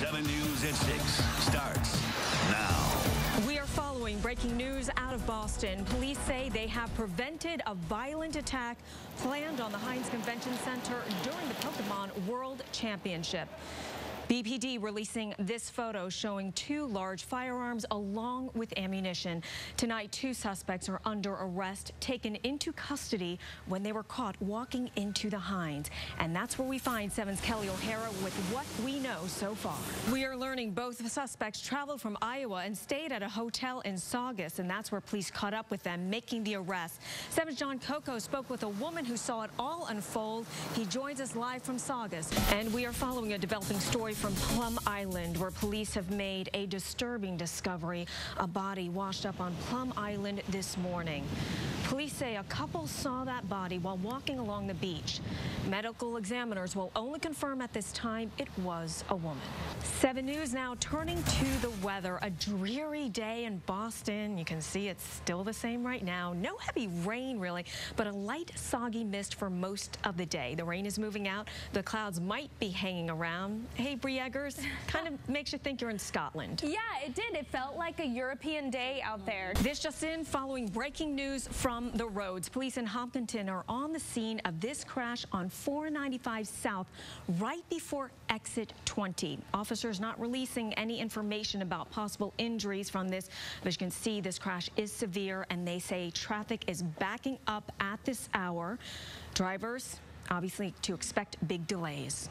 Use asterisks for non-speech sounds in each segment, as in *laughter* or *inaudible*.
7 News at 6 starts now. We are following breaking news out of Boston. Police say they have prevented a violent attack planned on the Hynes Convention Center during the Pokemon World Championship. BPD releasing this photo showing two large firearms along with ammunition. Tonight, two suspects are under arrest, taken into custody when they were caught walking into the Hynes. And that's where we find 7's Kelly O'Hara with what we know so far. We are learning both suspects traveled from Iowa and stayed at a hotel in Saugus, and that's where police caught up with them, making the arrest. 7's John Coco spoke with a woman who saw it all unfold. He joins us live from Saugus, and we are following a developing story from Plum Island, where police have made a disturbing discovery. A body washed up on Plum Island this morning. Police say a couple saw that body while walking along the beach. Medical examiners will only confirm at this time it was a woman. 7 News now turning to the weather. A dreary day in Boston. You can see it's still the same right now. No heavy rain, really, but a light, soggy mist for most of the day. The rain is moving out. The clouds might be hanging around. Hey, Bree Eggers, kind of *laughs* makes you think you're in Scotland. Yeah, it did. It felt like a European day out there. This just in, following breaking news from the roads. Police in Hopkinton are on the scene of this crash on 495 South right before exit 20. Officers not releasing any information about possible injuries from this. But as you can see, this crash is severe and they say traffic is backing up at this hour. Drivers obviously to expect big delays.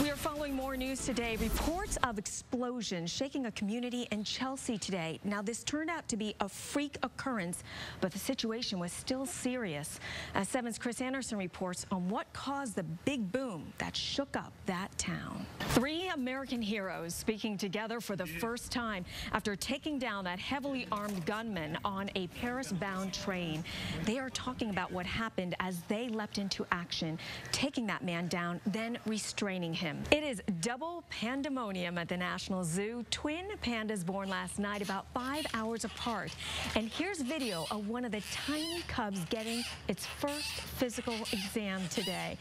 We are following more news today. Reports of explosions shaking a community in Chelsea today. Now, this turned out to be a freak occurrence, but the situation was still serious. As 7's Chris Anderson reports on what caused the big boom that shook up that town. Three American heroes speaking together for the first time after taking down that heavily armed gunman on a Paris-bound train. They are talking about what happened as they leapt into action, taking that man down, then restraining him. It is double pandemonium at the National Zoo. Twin pandas born last night about five hours apart. And here's video of one of the tiny cubs getting its first physical exam today.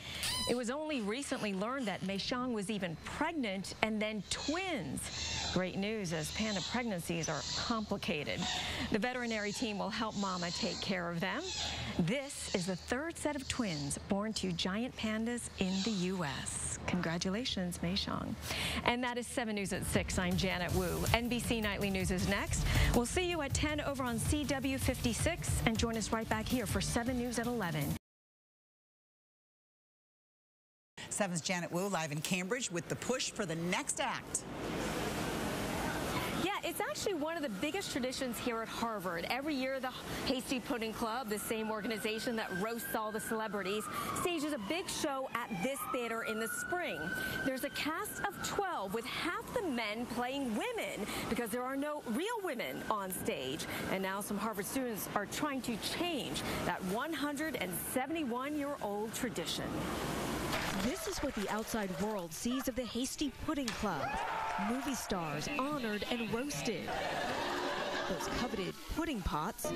It was only recently learned that Mei Xiang was even pregnant and then twins. Great news as panda pregnancies are complicated. The veterinary team will help mama take care of them. This is the third set of twins born to giant pandas in the U.S. Congratulations, Mei Xiang. And that is 7 News at 6. I'm Janet Wu. NBC Nightly News is next. We'll see you at 10 over on CW 56 and join us right back here for 7 News at 11. 7's Janet Wu live in Cambridge with the push for the next act. It's actually one of the biggest traditions here at Harvard. Every year, the Hasty Pudding Club, the same organization that roasts all the celebrities, stages a big show at this theater in the spring. There's a cast of 12 with half the men playing women because there are no real women on stage. And now some Harvard students are trying to change that 171-year-old tradition. This is what the outside world sees of the Hasty Pudding Club. Movie stars honored and roasted. Those coveted pudding pots,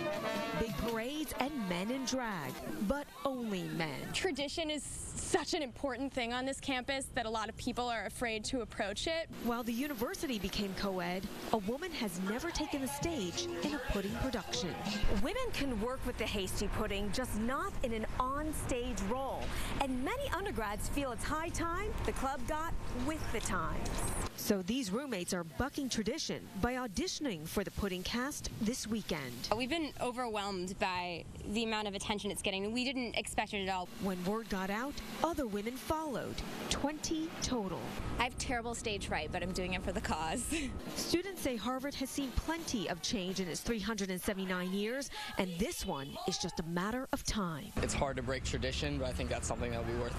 big parades, and men in drag, but only men. Tradition is such an important thing on this campus that a lot of people are afraid to approach it. While the university became co-ed, a woman has never taken the stage in a pudding production. Women can work with the Hasty Pudding, just not in an on-stage role. And many undergrads feel it's high time the club got with the times. So these roommates are bucking tradition by auditioning for the pudding cast this weekend. We've been overwhelmed by the amount of attention it's getting. We didn't expect it at all. When word got out, other women followed, 20 total. I have terrible stage fright, but I'm doing it for the cause. *laughs* Students say Harvard has seen plenty of change in its 379 years, and this one is just a matter of time. It's hard to break tradition, but I think that's something that will be worth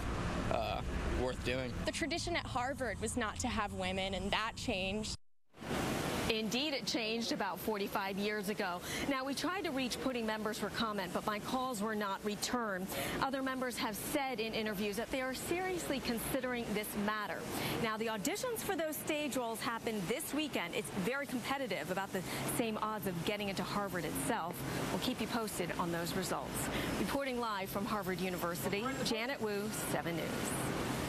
uh, worth doing. The tradition at Harvard was not to have women, and that changed. Indeed, it changed about 45 years ago. Now, we tried to reach Pudding members for comment, but my calls were not returned. Other members have said in interviews that they are seriously considering this matter. Now, the auditions for those stage roles happen this weekend. It's very competitive, about the same odds of getting into Harvard itself. We'll keep you posted on those results. Reporting live from Harvard University, Janet Wu, 7 News.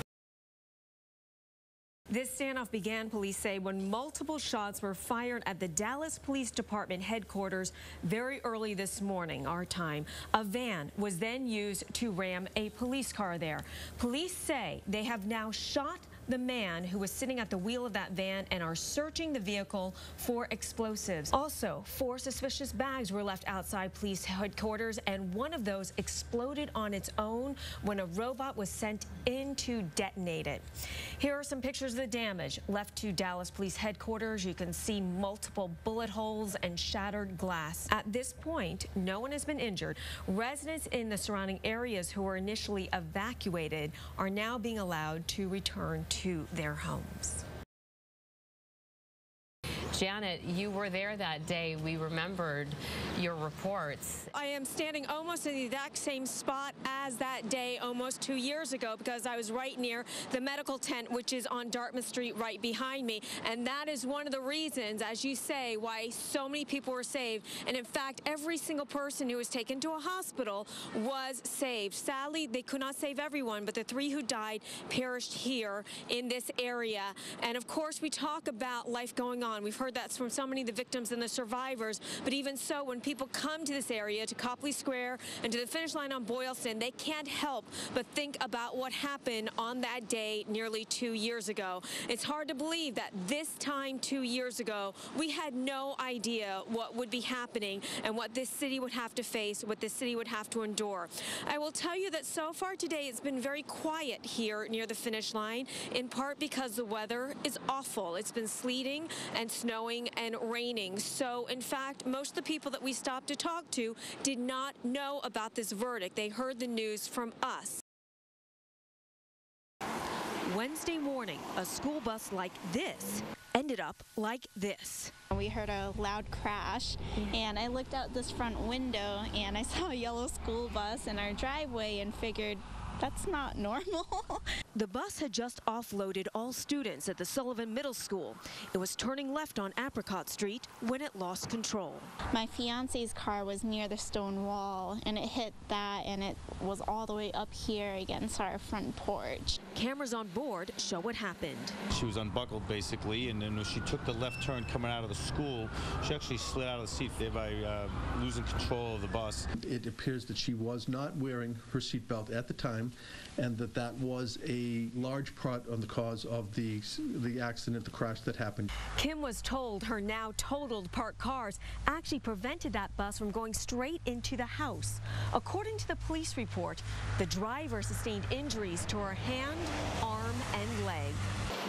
This standoff began, police say, when multiple shots were fired at the Dallas Police Department headquarters very early this morning, our time. A van was then used to ram a police car there. Police say they have now shot the man who was sitting at the wheel of that van and are searching the vehicle for explosives. Also, four suspicious bags were left outside police headquarters, and one of those exploded on its own when a robot was sent in to detonate it. Here are some pictures of the damage left to Dallas Police headquarters. You can see multiple bullet holes and shattered glass. At this point, no one has been injured. Residents in the surrounding areas who were initially evacuated are now being allowed to return to their homes. Janet, you were there that day. We remembered your reports. I am standing almost in the exact same spot as that day almost two years ago because I was right near the medical tent, which is on Dartmouth Street right behind me. And that is one of the reasons, as you say, why so many people were saved. And in fact, every single person who was taken to a hospital was saved. Sadly, they could not save everyone, but the three who died perished here in this area. And of course, we talk about life going on. We've heard that from so many of the victims and the survivors. But even so, when people come to this area, to Copley Square and to the finish line on Boylston, they can't help but think about what happened on that day nearly two years ago. It's hard to believe that this time two years ago, we had no idea what would be happening and what this city would have to face, what this city would have to endure. I will tell you that so far today, it's been very quiet here near the finish line, in part because the weather is awful. It's been sleeting and snowing and raining. So, in fact, most of the people that we stopped to talk to did not know about this verdict. They heard the news from us. Wednesday morning, a school bus like this ended up like this. We heard a loud crash, and I looked out this front window and I saw a yellow school bus in our driveway and figured that's not normal. *laughs* the bus had just offloaded all students at the Sullivan Middle School. It was turning left on Apricot Street when it lost control. My fiance's car was near the stone wall and it hit that and it was all the way up here against our front porch. Cameras on board show what happened. She was unbuckled basically and then when she took the left turn coming out of the school, she actually slid out of the seat thereby uh, losing control of the bus. It appears that she was not wearing her seatbelt at the time and that that was a large part of the cause of the the accident, the crash that happened. Kim was told her now totaled parked cars actually prevented that bus from going straight into the house. According to the police report, the driver sustained injuries to her hand, arm, and leg.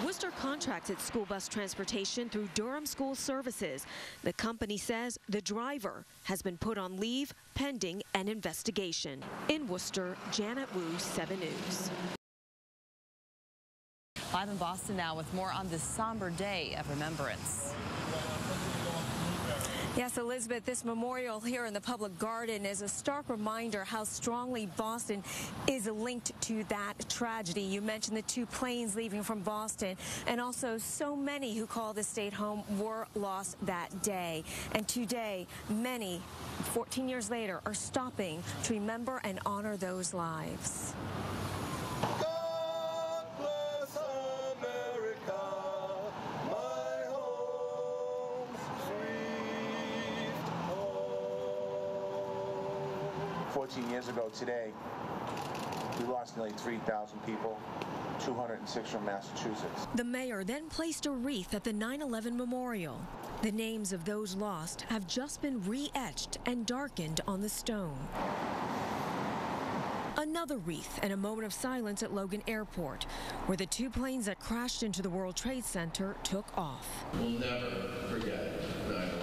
Worcester contracts its school bus transportation through Durham School Services. The company says the driver has been put on leave pending an investigation. In Worcester, Janet Wu, 7 News. Live in Boston now with more on this somber day of remembrance. Yes, Elizabeth, this memorial here in the public garden is a stark reminder how strongly Boston is linked to that tragedy. You mentioned the two planes leaving from Boston, and also so many who call the state home were lost that day. And today, many, 14 years later, are stopping to remember and honor those lives. Fourteen years ago today, we lost nearly 3,000 people, 206 from Massachusetts. The mayor then placed a wreath at the 9-11 memorial. The names of those lost have just been re-etched and darkened on the stone. Another wreath and a moment of silence at Logan Airport, where the two planes that crashed into the World Trade Center took off. We'll never forget 9-11.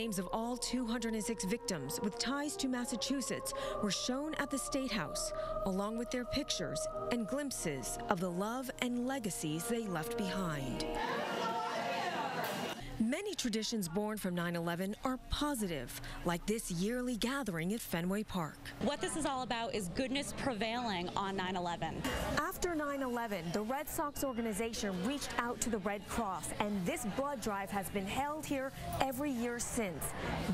Names of all 206 victims with ties to Massachusetts were shown at the State House, along with their pictures and glimpses of the love and legacies they left behind. Many traditions born from 9 11 are positive, like this yearly gathering at Fenway Park. What this is all about is goodness prevailing on 9 11. After 9 11, the Red Sox organization reached out to the Red Cross, and this blood drive has been held here every year since.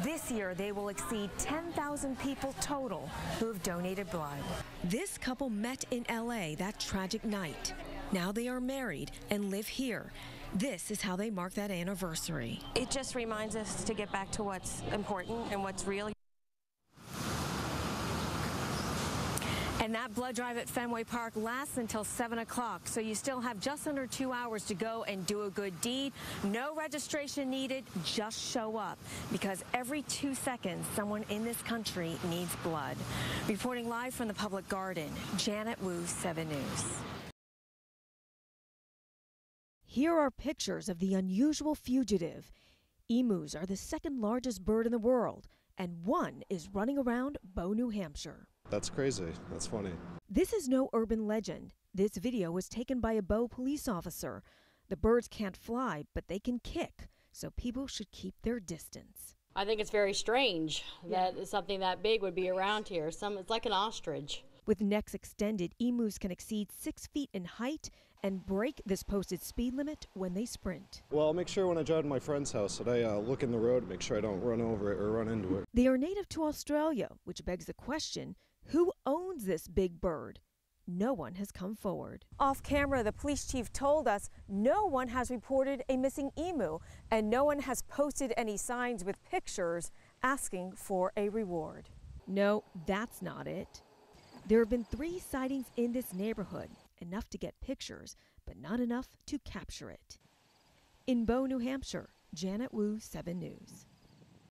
This year, they will exceed 10,000 people total who have donated blood. This couple met in LA that tragic night. Now they are married and live here. This is how they mark that anniversary. It just reminds us to get back to what's important and what's real. And that blood drive at Fenway Park lasts until 7 o'clock, so you still have just under two hours to go and do a good deed. No registration needed, just show up, because every two seconds, someone in this country needs blood. Reporting live from the Public Garden, Janet Wu, 7 News. Here are pictures of the unusual fugitive. Emus are the second largest bird in the world, and one is running around Bow, New Hampshire. That's crazy. That's funny. This is no urban legend. This video was taken by a Bow police officer. The birds can't fly, but they can kick, so people should keep their distance. I think it's very strange that something that big would be around here. Some, it's like an ostrich. With necks extended, emus can exceed six feet in height and break this posted speed limit when they sprint. Well, I'll make sure when I drive to my friend's house that I uh, look in the road to make sure I don't run over it or run into it. They are native to Australia, which begs the question who owns this big bird? No one has come forward. Off camera, the police chief told us no one has reported a missing emu, and no one has posted any signs with pictures asking for a reward. No, that's not it. There have been three sightings in this neighborhood, enough to get pictures, but not enough to capture it. In Bow, New Hampshire, Janet Wu, 7 News.